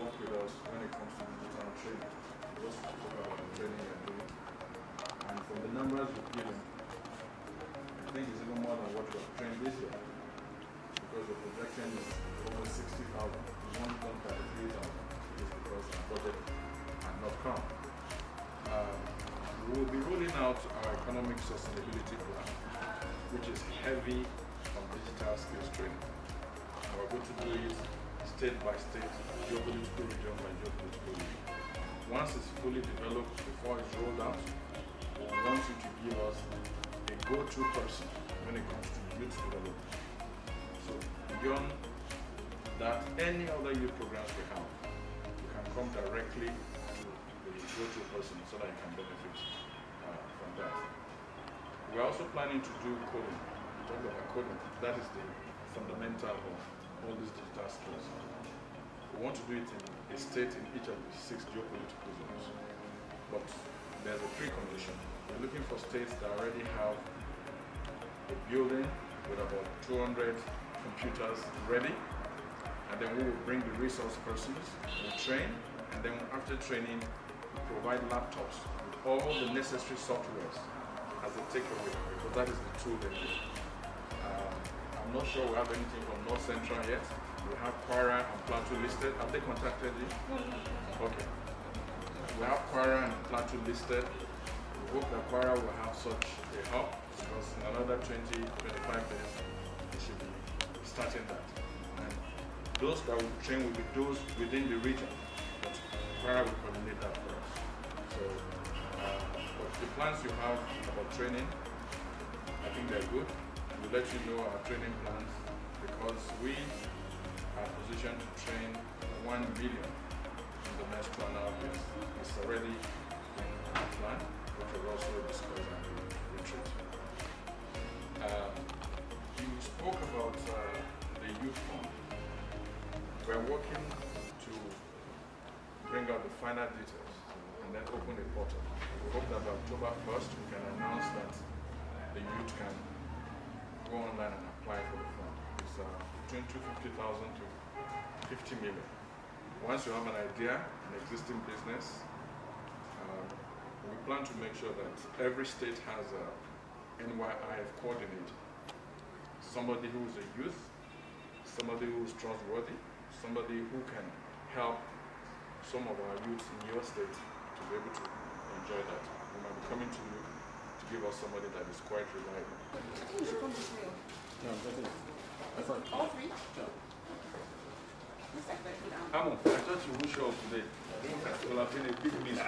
work with us when it comes to digital training. Just talk about training and doing. And from the numbers we've given, I think it's even more than what we have trained this year. Because the projection is almost 60,000. We want to 33,000 is because our budget has not come. Um, we will be rolling out our economic sustainability plan, which is heavy on digital skills training. And we're going to do it state by state, globally it's fully developed, before it's rolled out, we want you to give us a go-to person when it comes to youth development. So beyond that, any other youth programs we have, you can come directly to the go-to person so that you can benefit uh, from that. We're also planning to do coding. We talked about coding. That is the fundamental of all these digital skills. We want to do it in a state in each of the six geopolitical zones. But there's a precondition. We're looking for states that already have a building with about 200 computers ready. And then we will bring the resource persons, we train, and then after training, we provide laptops with all the necessary softwares as a takeaway, because that is the tool they need. Um, I'm not sure we have anything from North Central yet. We have Kwara and Plateau listed. Have they contacted you? Okay. We have Kwara and Plateau listed. We hope that Kwara will have such a hub because in another 20, 25 days, we should be starting that. And those that will train will be those within the region. But Kwara will coordinate that for us. So, uh, the plans you have about training, I think they're good. We'll let you know our training plans because we are positioned to train 1 million in the next half years. It's already in our plan, we'll also discuss at the retreat. Um, you spoke about uh, the youth fund. We're working to bring out the final details and then open the portal. We hope that by October 1st we can announce that the youth can go online and apply for the fund. It's uh, between 250,000 to 50 million. Once you have an idea, an existing business, um, we plan to make sure that every state has a NYIF coordinator. Somebody who is a youth, somebody who is trustworthy, somebody who can help some of our youth in your state to be able to enjoy that. We might be coming to you to give us somebody that is quite reliable. I think you come is. I thought. You would show up today. It will have been a big miss.